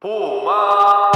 보마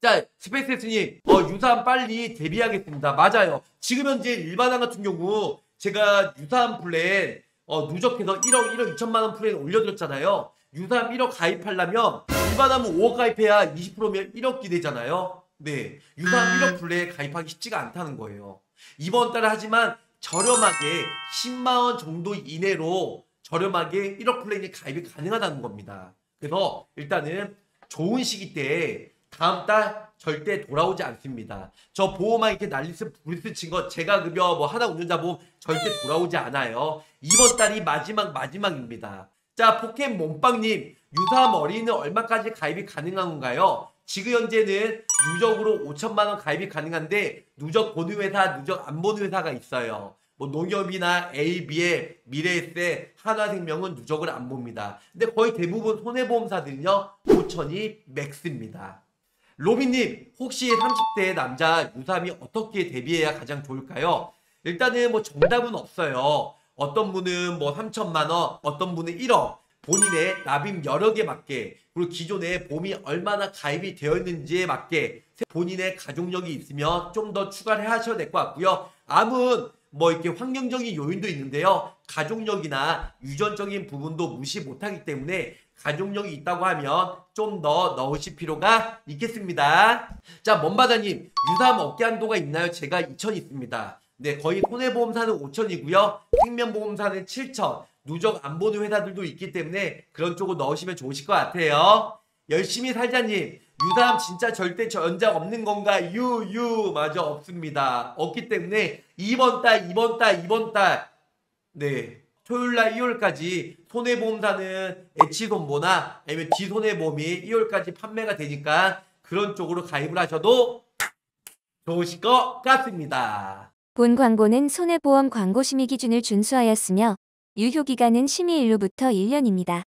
자, 스페이스님, 어, 유사한 빨리 데뷔하겠습니다. 맞아요. 지금 현재 일반항 같은 경우, 제가 유사한 플랜, 어, 누적해서 1억, 1억 2천만 원 플랜 올려드렸잖아요. 유사한 1억 가입하려면, 일반하면 5억 가입해야 20%면 1억 기대잖아요. 네. 유사한 1억 플랜 가입하기 쉽지가 않다는 거예요. 이번 달에 하지만 저렴하게 10만원 정도 이내로 저렴하게 1억 플랜이 가입이 가능하다는 겁니다. 그래서 일단은 좋은 시기 때 다음 달 절대 돌아오지 않습니다. 저 보호만 이렇게 난리스 브리스 친 거 제가 급여 뭐 하나 운전자 보험 절대 돌아오지 않아요. 이번 달이 마지막 마지막입니다. 자 포켓 몸빵님 유사함 어린이는 얼마까지 가입이 가능한 건가요? 지금 현재는 누적으로 5천만 원 가입이 가능한데 누적 보는 회사, 누적 안 보는 회사가 있어요. 뭐 농협이나 AB의 미래에셋, 한화생명은 누적을 안 봅니다. 근데 거의 대부분 손해보험사들은요 5천이 맥스입니다. 로빈님 혹시 30대 남자 유사함이 어떻게 대비해야 가장 좋을까요? 일단은 뭐 정답은 없어요. 어떤 분은 뭐 3천만 원, 어떤 분은 1억. 본인의 납입 여력에 맞게 그리고 기존에 보험이 얼마나 가입이 되어 있는지에 맞게 본인의 가족력이 있으면 좀 더 추가를 하셔야 될 것 같고요. 암은 뭐 이렇게 환경적인 요인도 있는데요. 가족력이나 유전적인 부분도 무시 못하기 때문에 가족력이 있다고 하면 좀 더 넣으실 필요가 있겠습니다. 자, 먼바다님, 유사함 어깨 한도가 있나요? 제가 2천 있습니다. 네, 거의 손해보험사는 5천이고요. 생명보험사는 7천. 누적 안 보는 회사들도 있기 때문에 그런 쪽으로 넣으시면 좋으실 것 같아요. 열심히 살자님, 유사함 진짜 절대 전자 없는 건가? 유, 유, 맞아, 없습니다. 없기 때문에 이번 달, 이번 달, 이번 달, 네. 토요일 날 2월까지 손해보험사는 H손보나 아니면 D손해보험이 2월까지 판매가 되니까 그런 쪽으로 가입을 하셔도 좋으실 것 같습니다. 본 광고는 손해보험 광고 심의 기준을 준수하였으며 유효 기간은 심의 일로부터 1년입니다.